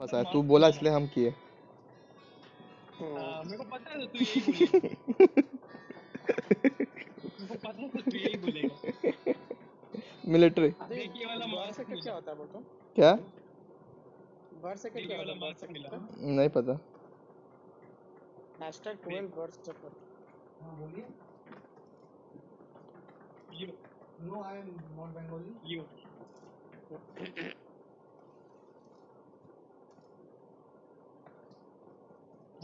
फंसा है तू बोला इसलिए हम किए। हाँ, मेरे को पता है तू यही बोलेगा। पता है तू यही बोलेगा। मिलिट्री। क्या है तो सेकंड ये क्या वाला होता है बर्ड मास्क मिला सेकंड नहीं पता हैशटैग 12 बर्ड सेकंड हाँ बोलिए you know I am not Bengali you मस्त है।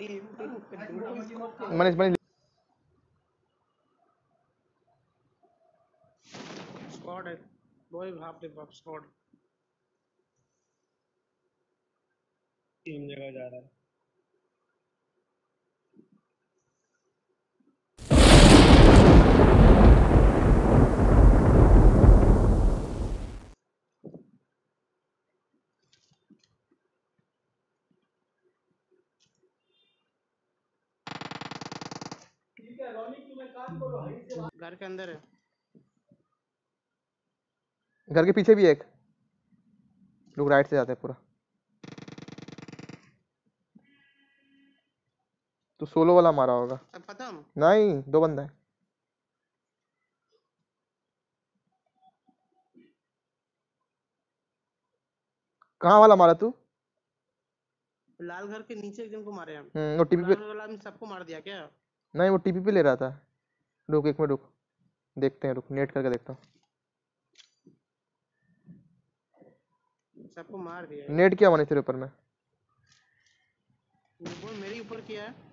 मनीष मनीष। स्क्वाड है। बॉय स्क्वाड तीन जगह जा रहा है ठीक है रोनी तुम एक काम करो हरी से बात घर के अंदर। है घर के पीछे भी एक। लोग राइट से जाते हैं पूरा। तो सोलो वाला मारा होगा। सब खत्म? नहीं दो बंदा है। कहाँ वाला मारा तू? लाल घर के नीचे एक जन को मारे हम। हम्म वो टीपी पे वाला सबको मार दिया क्या? नहीं वो टीपी पे ले रहा था। रुक एक मिनट रुक। देखते हैं रुक नेट करके देखता हूँ। सबको मार दिया नेट किया मैंने तेरे ऊपर में। वो मेरे ऊपर किया है।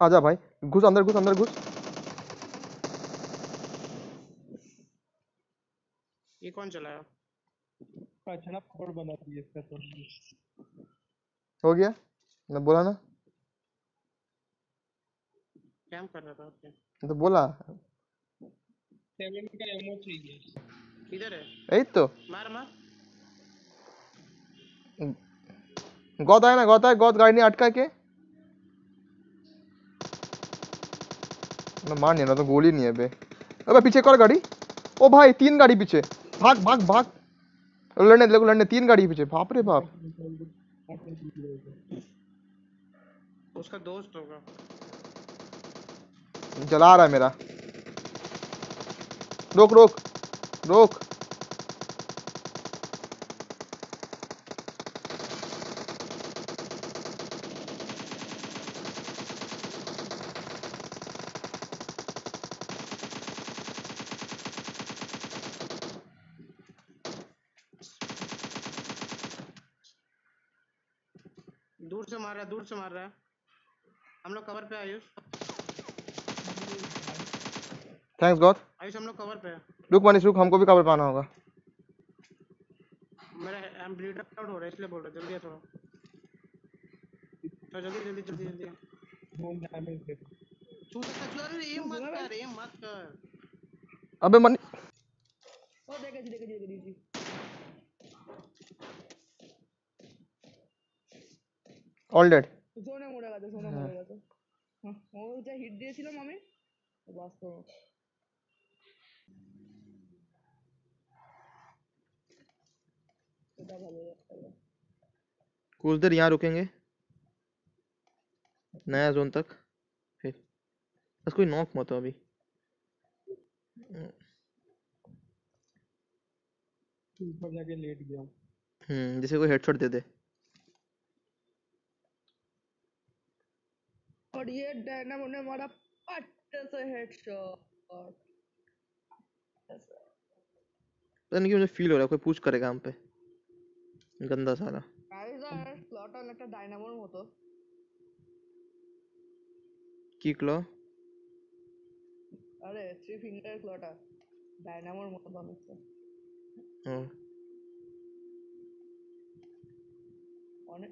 आजा भाई घुस अंदर घुस अंदर घुस ये कौन चलाया अच्छा फोड़ बना दिया इसका तो। हो गया? मैं बोला ना। कैम कर रहा था? ओके। तो बोला। सेवन का एमओ चाहिए। किधर है? यही तो। मार मार। गौत आया ना गौत आया गौत गाड़ी ने अटका के। मैं मार नहीं रहा तो गोली नहीं है बे। अबे पीछे एक और गाड़ी। ओ भाई तीन गाड़ी पीछे। भाग भाग भाग। लड़ने देखो लड़ने तीन गाड़ी पीछे। बाप रे बाप। उसका दोस्त होगा। जला रहा है मेरा। रोक रोक रोक दूर से मार रहा दूर से मार रहा है। हम लोग कवर पे आयुष। थैंक्स गॉड आयुष हम लोग कवर पे है। रुक मनीष रुक हमको भी कवर पाना होगा। मेरा हम ब्लीड आउट हो रहा है इसलिए बोल रहा जल्दी आ थोड़ा। तो जल्दी जल्दी जल्दी जल्दी। होम डैमेज दे तू तो कर रे एम मत कर एम मत कर। अबे मनीष ओ देखा जी देखा जी देखा जी। डेड জোনে মরে গেছে জোনে মরে গেছে হুম, ও যা হিট দিয়েছিলাম আমি ও বাস্তব এটা ভালো লাগলো कुछ देर यहाँ रुकेंगे नया जोन तक फिर बस कोई नॉक मत हो अभी ऊपर जाके लेट गया हूँ हम्म जैसे कोई हेडशॉट दे दे और ये डायनामो ने मारा पट्टे से हेडशॉट पता नहीं क्यों मुझे फील हो रहा है कोई पुश करेगा हम पे गंदा साला গাইস আর স্লট অনেকটা ডাইনামোর মতো কি ক্লো আরে থ্রি ফিঙ্গার ক্লটা ডায়নামোর মতো অনেকটা অনেক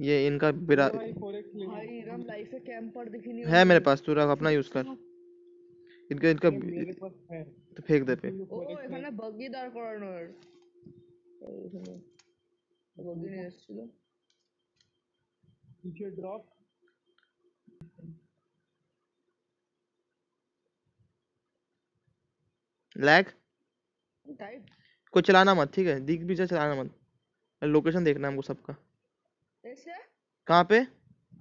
ये इनका बिरा भाई फोरेक्स ले ভাই এরম লাইফে ক্যাম্পার দেখিনি है मेरे पास तू रख अपना यूज कर इनका इनका मेरे पास है तो फेंक दे पे ও এখানে বাগি দাঁড় করানোর এখানে বাগি নিয়ে এসেছিল पीछे ड्रॉप लैग টাইপ कोई चलाना मत ठीक है दिख भी जाए चलाना मत लोकेशन देखना है हमको सबका এসছে কাঁ পে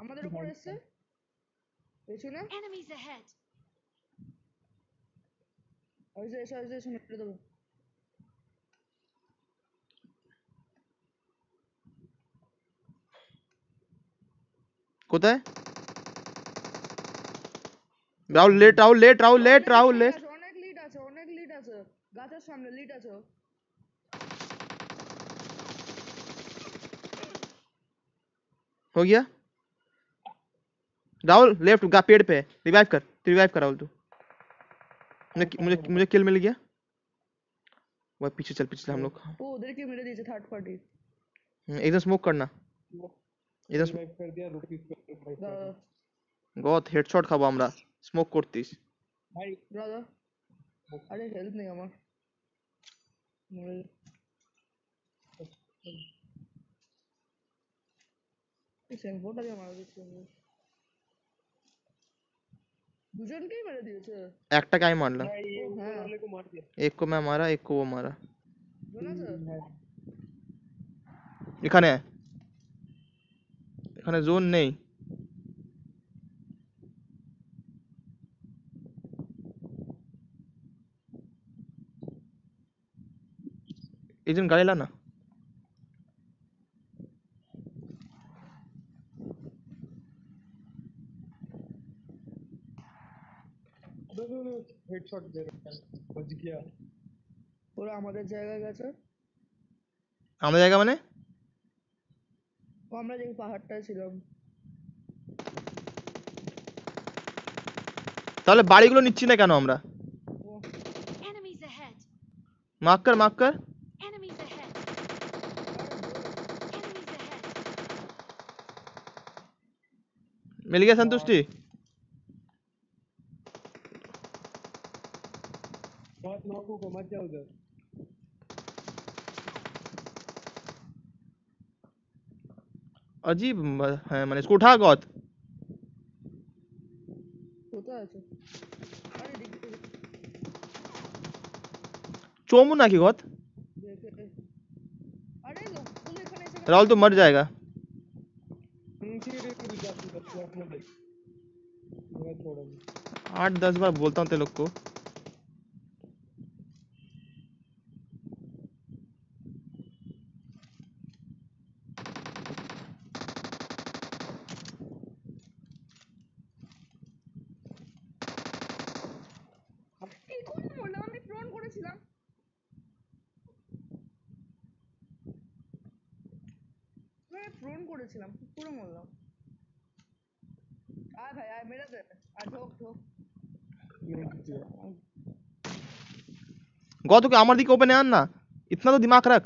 আমাদের উপর এসছে পেছনে এনিমিজ অ্যাহেড ওই যে এসে ওই যে এসে মেরে দেবো কোথায় Rahul late Rahul late Rahul late Rahul late অনেক লিড আছে অনেক লিড আছে গাছের সামনে লিড আছে हो गया राहुल लेफ्ट गा पेड़ पे रिवाइव कर रिवाइव कर राहुल तू मुझे मुझे मुझे किल मिल गया वह पीछे चल पीछे चल हम लोग ও ওদেরকে মেরে দিয়েছে থার্ড পার্টি हम्म, एकदम स्मोक करना एकदम रिवाइव कर दिया रुक इस पे revive कर दिया। গত হেডশট খাবো আমরা স্মোক করতিস भाई দাদা আরে হেল্প নেই আমার মরে সেনফোটা দিয়ে মারা দিচ্ছে আমাকে। দুজনকেই মেরে দিয়েছে একটাকে আমি মারলাম भाई ये ऊपर हाँ। वाले को मार दिया এক को मैं मारा एक को वो मारा জন আছে है। এখানে এখানে জোন নেই এজন গাড়ি লা না हेडशॉट दे रहा है बच गया ওরা আমাদের জায়গায় গেছে আমাদের জায়গা মানে ও আমরা যে পাহাড়টায় ছিলাম তাহলে বাড়িগুলো নিচ্ছি না কেন আমরা Enemies ahead. মার্ক কর মার্ক কর Enemies ahead. Enemies ahead. मिल गया संतुष्टि को को मत जाओ उधर अजीब है मैंने इसको उठा गौत चोमू ना की गौत राहुल तो मर जाएगा। आठ दस बार बोलता हूँ तेरे लोग को। কি মরলাম আমি প্রণ করেছিলাম। প্রণ করেছিলাম পুরো মরলাম। আয় ভাই আয় মেরে দে। আর ঢোক ঢোক। গো আমার দিকে ওপেনে আন না। ইতনা তো দিমাগ রাখ।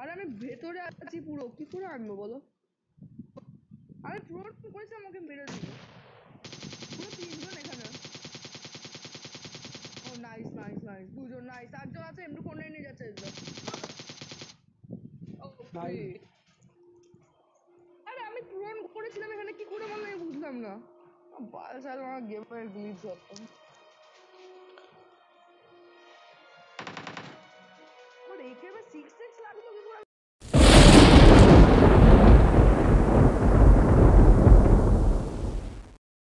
আরে আমি ভেতরে আছি পুরো। কি করে আনব বলো? আরে প্রণ করেছিলাম আমাকে মেরে দিবো। পুরো তিনজন এখানে নাইস নাইস নাইস দুজন নাইস একজন আছে এমনি ফোনে নিয়ে যাচ্ছে আরে আমি পূরণ করেছিলাম এখানে কি করে মনে বুঝলাম না। বাল সাল আমার গেমের গ্লিচ একটা আমার